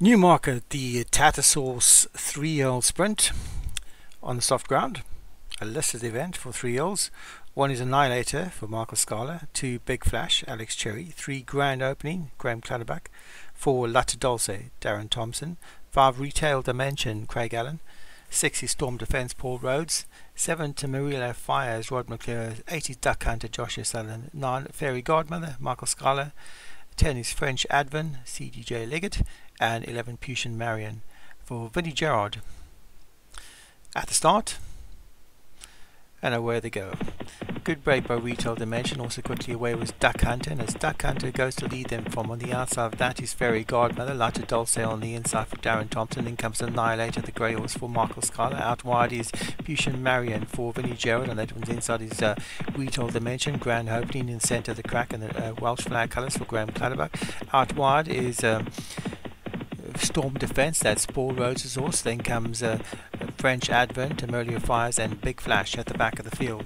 Newmarket, the Tattersalls three-year-old sprint on the soft ground. A listed event for three years. One is Annihilator for Michael Scala. Two Big Flash, Alex Cherry. Three Grand Opening, Graham Clutterbuck. Four Latte Dulce, Darren Thompson. Five Retail Dimension, Craig Allen. Six is Storm Defense, Paul Rhodes. Seven Tamarillo Fires, Rod McClure. Eight is Duck Hunter, Joshua Sutherland. Nine Fairy Godmother, Michael Scala. 10 is French Advent, CDJ Liggett, and 11 Puchin Marion for Vinnie Gerard. At the start, and away they go. Good break by Retail Dimension, also quickly away was Duck Hunter, and as Duck Hunter goes to lead them from on the outside of that is Fairy Godmother, Latte Dulce on the inside for Darren Thompson, then comes Annihilator, the grey horse for Michael Scala, out wide is Puchin Marion for Vinnie Gerard, and that one's inside is uh, Retail Dimension, Grand Opening in centre the crack, and the uh, Welsh flag colours for Graham Clutterbuck. Out wide is um, Storm Defense, that's Paul Rose's horse, then comes uh, French Advent, Amelia Fires, and Big Flash at the back of the field.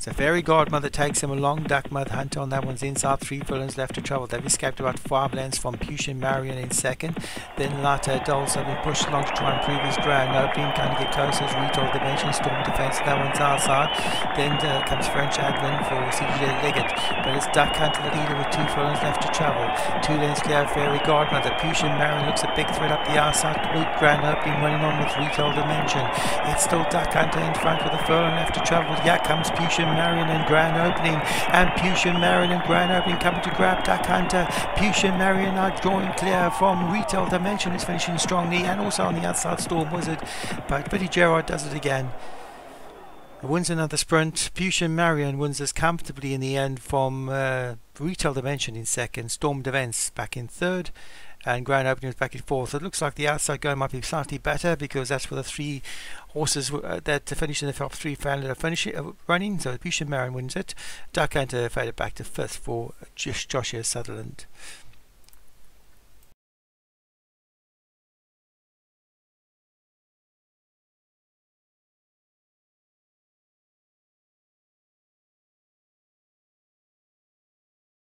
So Fairy Godmother takes him along. Duck Mud Hunter on that one's inside. Three villains left to travel. They've escaped about five lengths from Puchin Marion in second. Then Latte Dulce have been pushed along to try and prove his ground. Opening, kind of get closer as Retail Dimension, Storm Defense. That one's outside. Then uh, comes French Advent for CJ Liggett. But it's Duck Hunter the leader with two furlongs left to travel. Two lengths clear Fairy Godmother. Puchin Marion looks a big threat up the outside. The Grand Opening running on with Retail Dimension. It's still Duck Hunter in front with a furlong left to travel. Yeah, comes Puchin Marion and Grand Opening. And Puchin Marion and Grand Opening coming to grab Duck Hunter. Puchin Marion are drawing clear from Retail Dimension is finishing strongly and also on the outside Storm Wizard. But Vinnie Gerard does it again. Wins another sprint. Puchin Marion wins this comfortably in the end from uh, Retail Dimension in second. Storm Defense back in third and Grand Opening was back and forth. It looks like the outside going might be slightly better because that's where the three horses uh, that finished in the top three found finishing uh, running. So Puchin Marion wins it. Duck Hunter faded back to fifth for Joshua Sutherland.